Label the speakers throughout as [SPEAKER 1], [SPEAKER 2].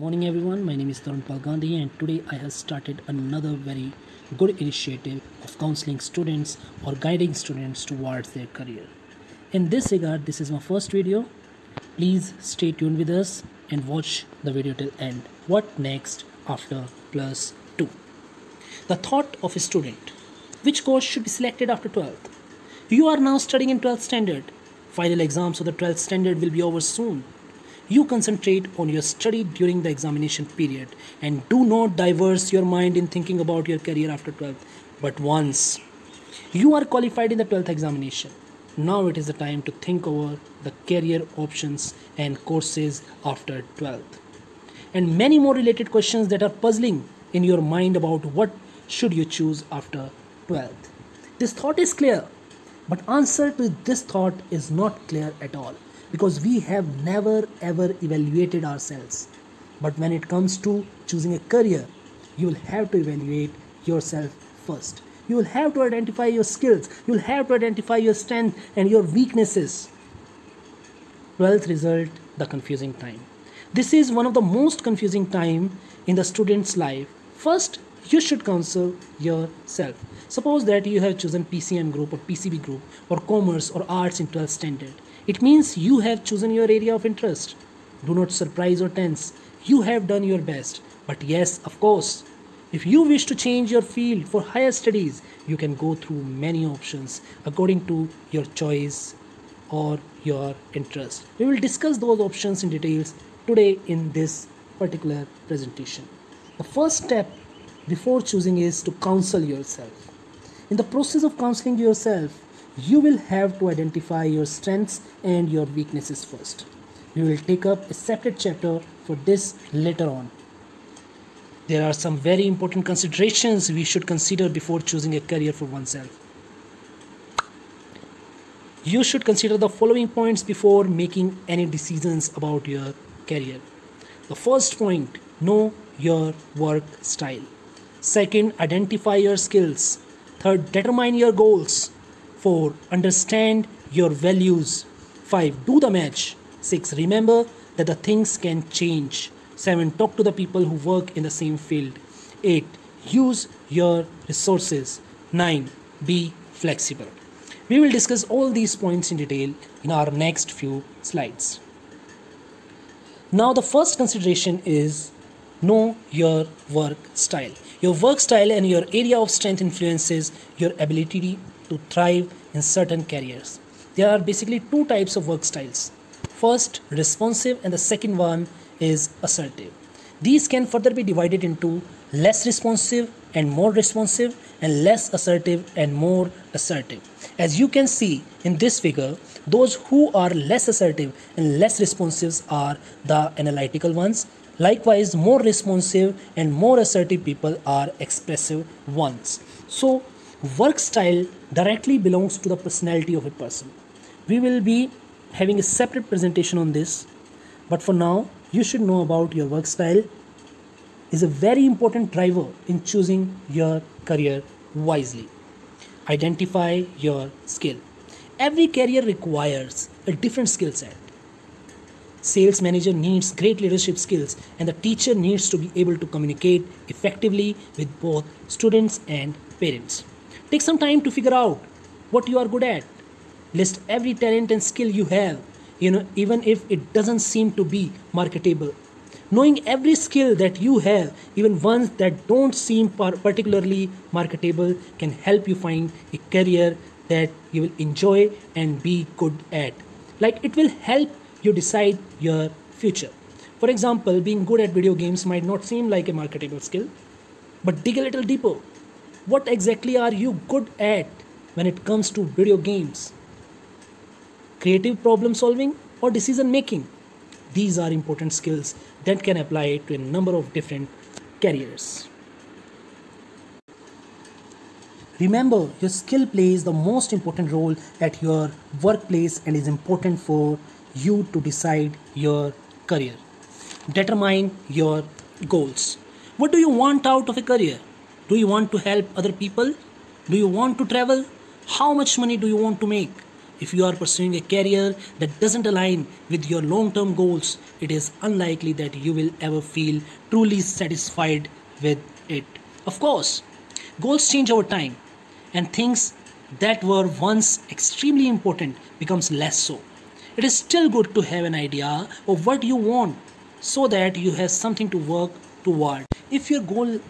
[SPEAKER 1] morning everyone my name is Tarun Pal Gandhi and today I have started another very good initiative of counseling students or guiding students towards their career. In this regard this is my first video. Please stay tuned with us and watch the video till end. What next after plus 2? The thought of a student. Which course should be selected after 12th? You are now studying in 12th standard. Final exams of the 12th standard will be over soon you concentrate on your study during the examination period and do not diverse your mind in thinking about your career after 12th. But once you are qualified in the 12th examination, now it is the time to think over the career options and courses after 12th. And many more related questions that are puzzling in your mind about what should you choose after 12th. This thought is clear, but answer to this thought is not clear at all because we have never ever evaluated ourselves. But when it comes to choosing a career, you will have to evaluate yourself first. You will have to identify your skills, you will have to identify your strengths and your weaknesses. 12th result the confusing time. This is one of the most confusing time in the student's life. First, you should counsel yourself. Suppose that you have chosen PCM group or PCB group or commerce or arts in 12th standard it means you have chosen your area of interest. Do not surprise or tense. You have done your best. But yes, of course, if you wish to change your field for higher studies, you can go through many options according to your choice or your interest. We will discuss those options in details today in this particular presentation. The first step before choosing is to counsel yourself. In the process of counseling yourself, you will have to identify your strengths and your weaknesses first. We will take up a separate chapter for this later on. There are some very important considerations we should consider before choosing a career for oneself. You should consider the following points before making any decisions about your career. The first point know your work style. Second, identify your skills. Third, determine your goals. 4. Understand your values. 5. Do the match. 6. Remember that the things can change. 7. Talk to the people who work in the same field. 8. Use your resources. 9. Be flexible. We will discuss all these points in detail in our next few slides. Now, the first consideration is know your work style. Your work style and your area of strength influences your ability to thrive in certain careers. There are basically two types of work styles. First, responsive, and the second one is assertive. These can further be divided into less responsive and more responsive, and less assertive and more assertive. As you can see in this figure, those who are less assertive and less responsive are the analytical ones. Likewise, more responsive and more assertive people are expressive ones. So, work style directly belongs to the personality of a person. We will be having a separate presentation on this, but for now, you should know about your work style is a very important driver in choosing your career wisely. Identify your skill. Every career requires a different skill set. Sales manager needs great leadership skills and the teacher needs to be able to communicate effectively with both students and parents. Take some time to figure out what you are good at. List every talent and skill you have, you know, even if it doesn't seem to be marketable. Knowing every skill that you have, even ones that don't seem particularly marketable, can help you find a career that you will enjoy and be good at. Like it will help you decide your future. For example, being good at video games might not seem like a marketable skill, but dig a little deeper what exactly are you good at when it comes to video games? Creative problem solving or decision making? These are important skills that can apply to a number of different careers. Remember, your skill plays the most important role at your workplace and is important for you to decide your career. Determine your goals. What do you want out of a career? Do you want to help other people? Do you want to travel? How much money do you want to make? If you are pursuing a career that doesn't align with your long term goals, it is unlikely that you will ever feel truly satisfied with it. Of course, goals change over time and things that were once extremely important becomes less so. It is still good to have an idea of what you want so that you have something to work toward. If your goal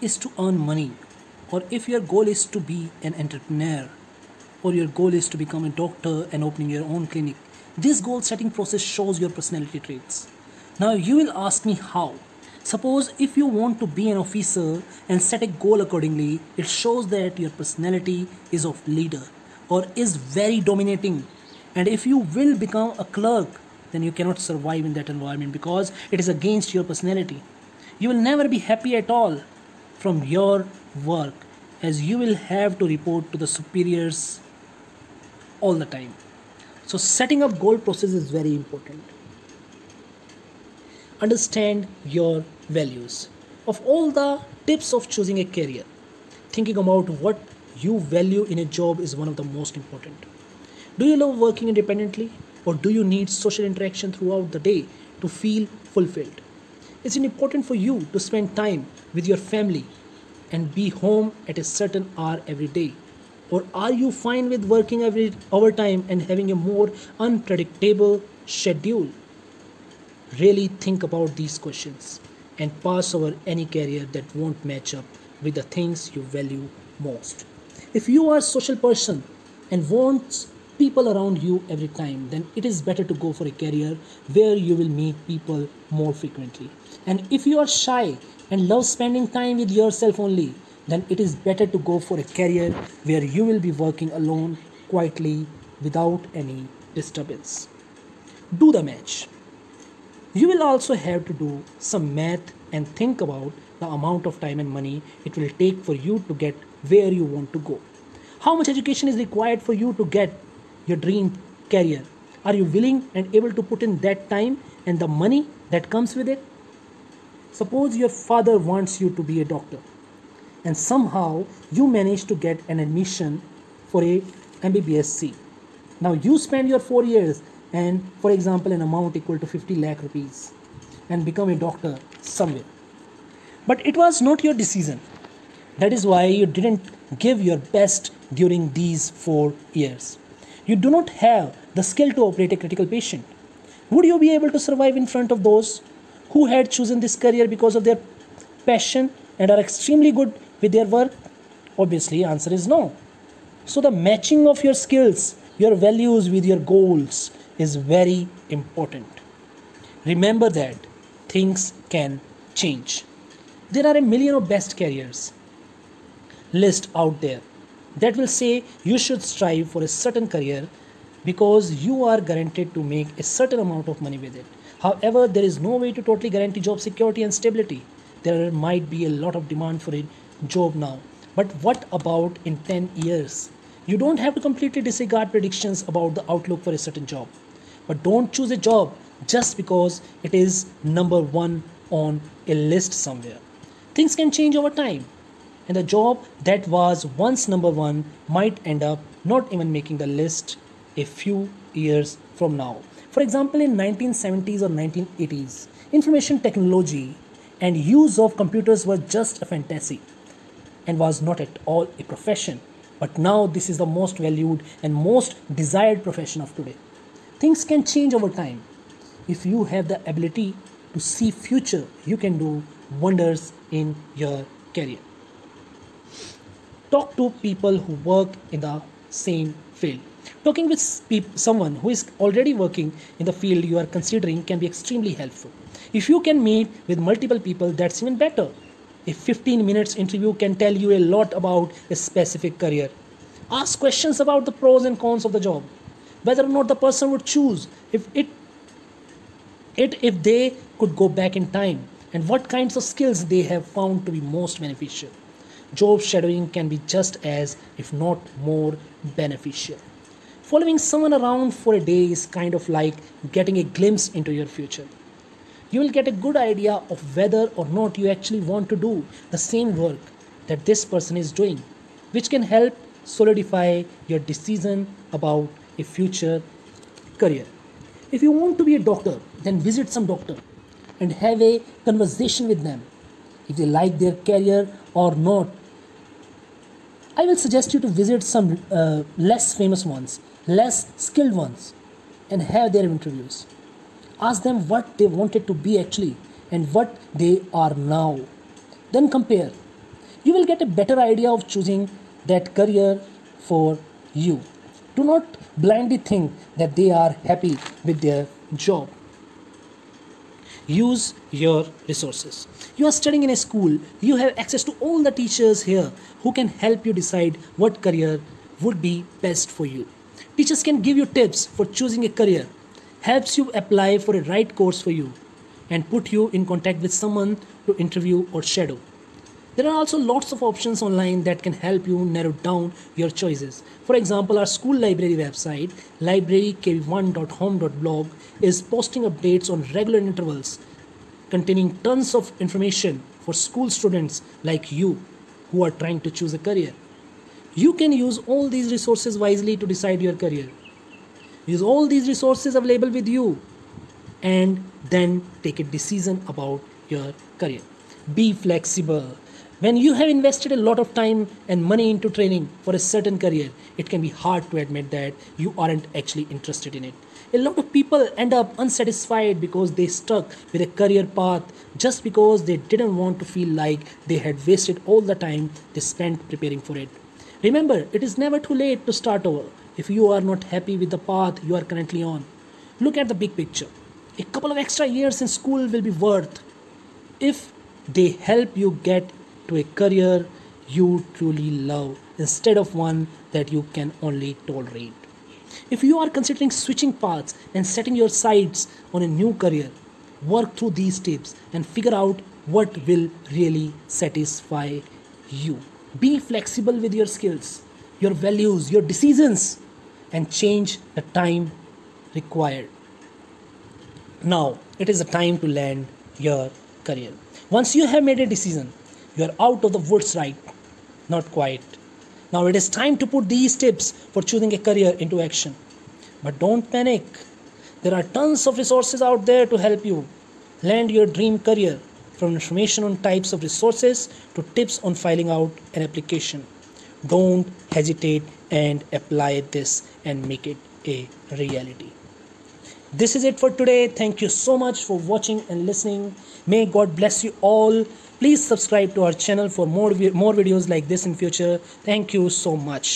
[SPEAKER 1] is to earn money or if your goal is to be an entrepreneur or your goal is to become a doctor and opening your own clinic, this goal setting process shows your personality traits. Now you will ask me how. Suppose if you want to be an officer and set a goal accordingly, it shows that your personality is of leader or is very dominating. And if you will become a clerk, then you cannot survive in that environment because it is against your personality. You will never be happy at all from your work as you will have to report to the superiors all the time. So setting up goal process is very important. Understand your values. Of all the tips of choosing a career, thinking about what you value in a job is one of the most important. Do you love working independently or do you need social interaction throughout the day to feel fulfilled? Is it important for you to spend time with your family and be home at a certain hour every day? Or are you fine with working every overtime and having a more unpredictable schedule? Really think about these questions and pass over any career that won't match up with the things you value most. If you are a social person and wants people around you every time, then it is better to go for a career where you will meet people more frequently. And if you are shy and love spending time with yourself only, then it is better to go for a career where you will be working alone quietly without any disturbance. Do the match. You will also have to do some math and think about the amount of time and money it will take for you to get where you want to go. How much education is required for you to get your dream career? Are you willing and able to put in that time and the money that comes with it? Suppose your father wants you to be a doctor and somehow you manage to get an admission for a MBBS. Now you spend your 4 years and for example an amount equal to 50 lakh rupees and become a doctor somewhere. But it was not your decision. That is why you didn't give your best during these 4 years. You do not have the skill to operate a critical patient. Would you be able to survive in front of those who had chosen this career because of their passion and are extremely good with their work? Obviously, answer is no. So the matching of your skills, your values with your goals is very important. Remember that things can change. There are a million of best careers list out there that will say you should strive for a certain career because you are guaranteed to make a certain amount of money with it. However, there is no way to totally guarantee job security and stability. There might be a lot of demand for a job now. But what about in 10 years? You don't have to completely disregard predictions about the outlook for a certain job. But don't choose a job just because it is number one on a list somewhere. Things can change over time. And the job that was once number one might end up not even making the list a few years from now. For example, in 1970s or 1980s, information technology and use of computers were just a fantasy and was not at all a profession. But now this is the most valued and most desired profession of today. Things can change over time. If you have the ability to see future, you can do wonders in your career. Talk to people who work in the same field. Talking with someone who is already working in the field you are considering can be extremely helpful. If you can meet with multiple people, that's even better. A 15 minutes interview can tell you a lot about a specific career. Ask questions about the pros and cons of the job, whether or not the person would choose if it, it if they could go back in time, and what kinds of skills they have found to be most beneficial. Job shadowing can be just as, if not more, beneficial. Following someone around for a day is kind of like getting a glimpse into your future you will get a good idea of whether or not you actually want to do the same work that this person is doing, which can help solidify your decision about a future career. If you want to be a doctor, then visit some doctor and have a conversation with them. If they like their career or not, I will suggest you to visit some uh, less famous ones, less skilled ones, and have their interviews. Ask them what they wanted to be actually and what they are now. Then compare. You will get a better idea of choosing that career for you. Do not blindly think that they are happy with their job. Use your resources. You are studying in a school, you have access to all the teachers here who can help you decide what career would be best for you. Teachers can give you tips for choosing a career, helps you apply for a right course for you, and put you in contact with someone to interview or shadow. There are also lots of options online that can help you narrow down your choices. For example, our school library website, librarykv1.home.blog, is posting updates on regular intervals containing tons of information for school students like you who are trying to choose a career. You can use all these resources wisely to decide your career. Use all these resources available with you and then take a decision about your career. Be flexible. When you have invested a lot of time and money into training for a certain career, it can be hard to admit that you aren't actually interested in it. A lot of people end up unsatisfied because they stuck with a career path just because they didn't want to feel like they had wasted all the time they spent preparing for it. Remember, it is never too late to start over if you are not happy with the path you are currently on. Look at the big picture. A couple of extra years in school will be worth if they help you get to a career you truly love instead of one that you can only tolerate. If you are considering switching paths and setting your sights on a new career, work through these tips and figure out what will really satisfy you. Be flexible with your skills, your values, your decisions, and change the time required. Now it is the time to land your career. Once you have made a decision, you are out of the woods right? Not quite. Now it is time to put these tips for choosing a career into action. But don't panic. There are tons of resources out there to help you. Land your dream career from information on types of resources to tips on filing out an application. Don't hesitate and apply this and make it a reality. This is it for today. Thank you so much for watching and listening. May god bless you all please subscribe to our channel for more more videos like this in future. Thank you so much